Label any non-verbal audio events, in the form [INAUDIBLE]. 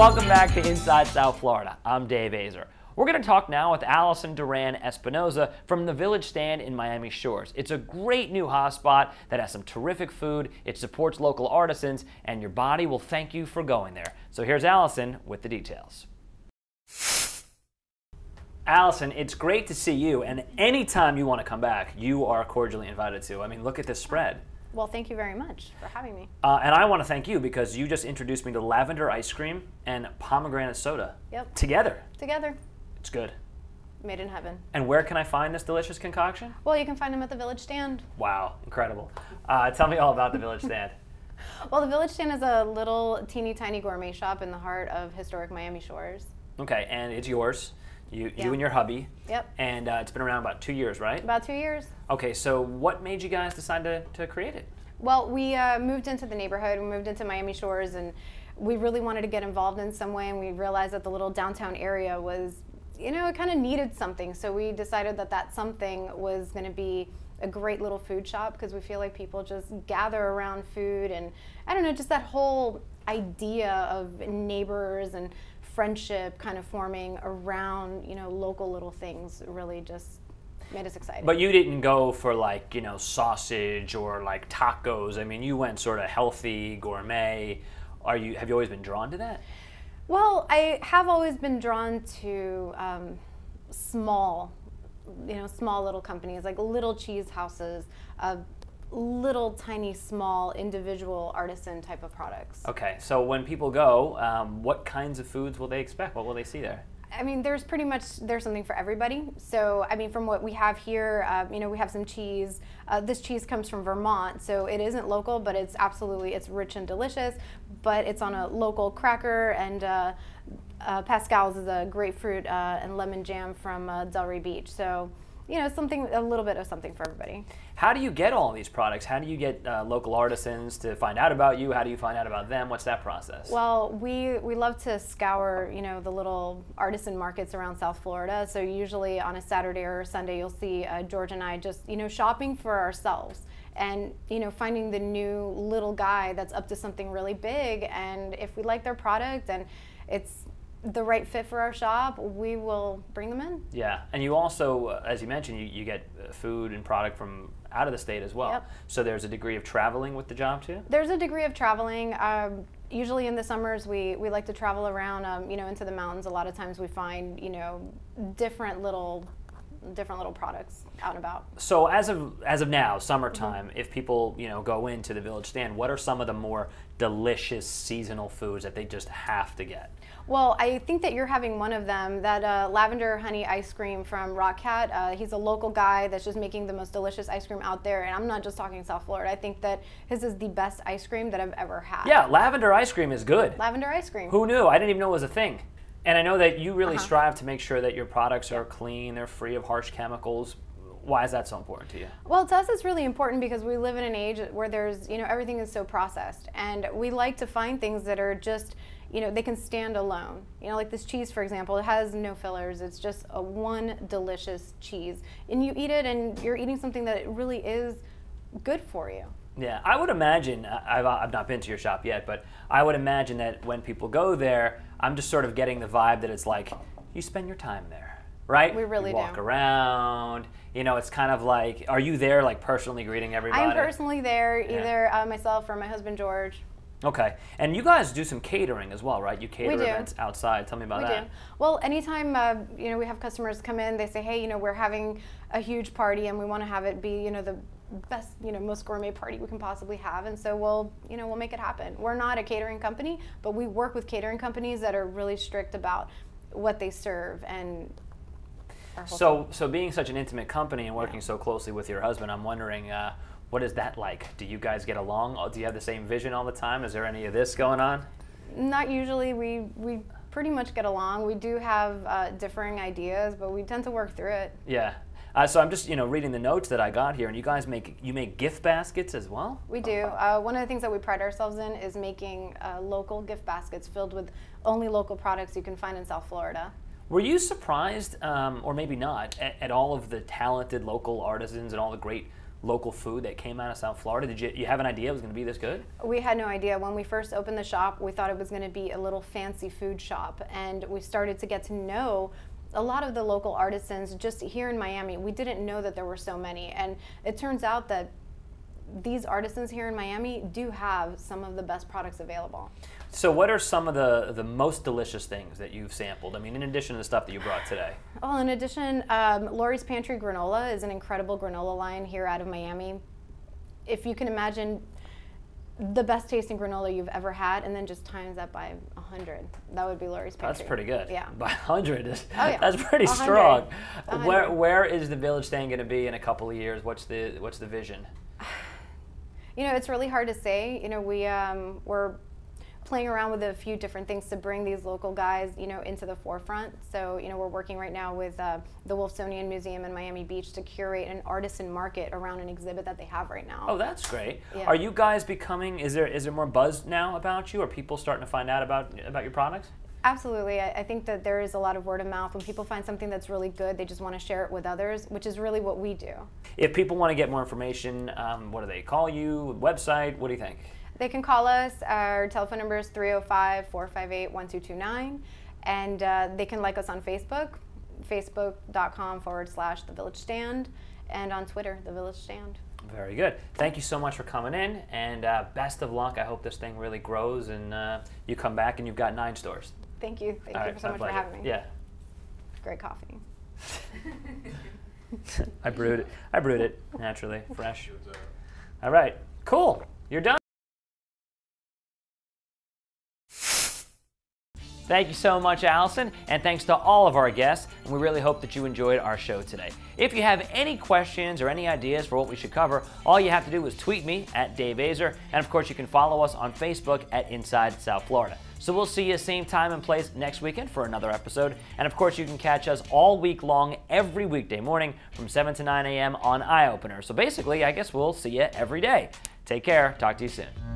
Welcome back to Inside South Florida. I'm Dave Aizer. We're going to talk now with Allison Duran Espinoza from the Village Stand in Miami Shores. It's a great new hotspot that has some terrific food, it supports local artisans, and your body will thank you for going there. So here's Allison with the details. Allison, it's great to see you, and anytime you want to come back, you are cordially invited to. I mean, look at this spread. Well, thank you very much for having me. Uh, and I want to thank you because you just introduced me to lavender ice cream and pomegranate soda. Yep. Together. Together. It's good. Made in heaven. And where can I find this delicious concoction? Well, you can find them at the Village Stand. Wow, incredible. Uh, tell me all about the Village [LAUGHS] Stand. well, the Village Stand is a little teeny tiny gourmet shop in the heart of historic Miami Shores. Okay, and it's yours. You, yeah. you and your hubby. Yep. And uh, it's been around about two years, right? About two years. Okay, so what made you guys decide to, to create it? Well, we uh, moved into the neighborhood. We moved into Miami Shores, and we really wanted to get involved in some way. And we realized that the little downtown area was, you know, it kind of needed something. So we decided that that something was going to be a great little food shop because we feel like people just gather around food, and I don't know, just that whole idea of neighbors and friendship kind of forming around, you know, local little things really just made us excited. But you didn't go for like, you know, sausage or like tacos. I mean, you went sort of healthy, gourmet. Are you have you always been drawn to that? Well, I have always been drawn to um, small, you know, small little companies like little cheese houses, uh, little tiny small individual artisan type of products. Okay, so when people go, um, what kinds of foods will they expect? What will they see there? I mean, there's pretty much there's something for everybody. So, I mean, from what we have here, uh, you know, we have some cheese. Uh, this cheese comes from Vermont, so it isn't local, but it's absolutely it's rich and delicious. But it's on a local cracker, and uh, uh Pascal's is a grapefruit uh, and lemon jam from uh, Delray Beach. So you know, something, a little bit of something for everybody. How do you get all these products? How do you get uh, local artisans to find out about you? How do you find out about them? What's that process? Well, we, we love to scour, you know, the little artisan markets around South Florida. So usually on a Saturday or a Sunday, you'll see uh, George and I just, you know, shopping for ourselves and you know finding the new little guy that's up to something really big and if we like their product and it's the right fit for our shop, we will bring them in. Yeah, and you also, uh, as you mentioned, you, you get uh, food and product from out of the state as well. Yep. So there's a degree of traveling with the job too. There's a degree of traveling. Um, usually in the summers, we, we like to travel around, um, you know, into the mountains. A lot of times we find, you know, different little different little products out and about. So as of as of now, summertime, mm-hmm. if people you know go into the village stand, what are some of the more delicious seasonal foods that they just have to get? Well, I think that you're having one of them. That uh, lavender honey ice cream from Rock Cat. Uh, he's a local guy that's just making the most delicious ice cream out there, and I'm not just talking South Florida. I think that his is the best ice cream that I've ever had. Yeah, lavender ice cream is good. Lavender ice cream. Who knew? I didn't even know it was a thing. And I know that you really uh-huh. strive to make sure that your products are clean, they're free of harsh chemicals. Why is that so important to you? Well, to us it's really important because we live in an age where there's, you know, everything is so processed. And we like to find things that are just, you know, they can stand alone. You know, like this cheese, for example, it has no fillers. It's just a one delicious cheese. And you eat it and you're eating something that really is good for you. Yeah, I would imagine, I've, I've not been to your shop yet, but I would imagine that when people go there, I'm just sort of getting the vibe that it's like, you spend your time there, right? We really you walk do. around, you know, it's kind of like, are you there like personally greeting everybody? I'm personally there, Yeah. either uh, myself or my husband George. Okay, and you guys do some catering as well, right? You cater do. events outside. Tell me about We that. do. Well, anytime uh, you know we have customers come in, they say, "Hey, you know, we're having a huge party and we want to have it be, you know, the best, you know, most gourmet party we can possibly have." And so we'll, you know, we'll make it happen. We're not a catering company, but we work with catering companies that are really strict about what they serve and. our whole So, so being such an intimate company and working so closely with your husband, I'm wondering, uh, what is that like? Do you guys get along? Do you have the same vision all the time? Is there any of this going on? Not usually. We we pretty much get along. We do have uh, differing ideas, but we tend to work through it. Yeah. Uh, so I'm just, you know, reading the notes that I got here, and you guys make you make gift baskets as well. We do. Uh, one of the things that we pride ourselves in is making uh, local gift baskets filled with only local products you can find in South Florida. Were you surprised, um, or maybe not, at, at, all of the talented local artisans and all the great local food that came out of South Florida? Did you, you have an idea it was going to be this good? We had no idea. When we first opened the shop, we thought it was going to be a little fancy food shop, and we started to get to know a lot of the local artisans just here in Miami. We didn't know that there were so many, and it turns out that these artisans here in Miami do have some of the best products available. So, what are some of the the most delicious things that you've sampled? I mean, in addition to the stuff that you brought today. Well, in addition, um, Lori's Pantry Granola is an incredible granola line here out of Miami. If you can imagine the best tasting granola you've ever had, and then just times that by 100. That would be Lori's Pantry. That's pretty good. Yeah. By 100 is, oh, yeah. that's pretty 100. strong. 100. Where where is the Village Stand going to be in a couple of years? What's the what's the vision? You know, it's really hard to say. You know, we um, we're playing around with a few different things to bring these local guys, you know, into the forefront. So, you know, we're working right now with uh, the Wolfsonian Museum in Miami Beach to curate an artisan market around an exhibit that they have right now. Oh, that's great. Yeah. Are you guys becoming? Is there is there more buzz now about you? Are people starting to find out about about your products? Absolutely. I, I think that there is a lot of word of mouth. When people find something that's really good, they just want to share it with others, which is really what we do. If people want to get more information, um, what do they call you? Website? What do you think? They can call us. Our telephone number is 305 458 1229. And uh, they can like us on Facebook, facebook.com forward slash The Village Stand, and on Twitter, The Village Stand. Very good. Thank you so much for coming in, and uh, best of luck. I hope this thing really grows and uh, you come back and you've got nine stores. Thank you. Thank All you right, so much pleasure. for having me. Yeah. Great coffee. [LAUGHS] I brewed it. I brewed it naturally, fresh. All right. Cool. You're done. Thank you so much, Allison, and thanks to all of our guests, and we really hope that you enjoyed our show today. If you have any questions or any ideas for what we should cover, all you have to do is tweet me at Dave Aizer, and of course you can follow us on Facebook at Inside South Florida. So we'll see you same time and place next weekend for another episode. And of course, you can catch us all week long, every weekday morning from 7 to 9 a.m. on Eye Opener. So basically, I guess we'll see you every day. Take care. Talk to you soon.